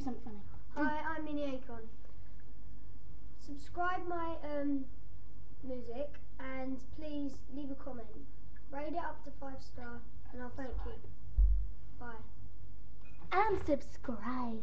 something funny. Hi, I'm Mini Acorn. Subscribe my um, music and please leave a comment. Rate it up to five star and I'll thank you. Bye. And subscribe.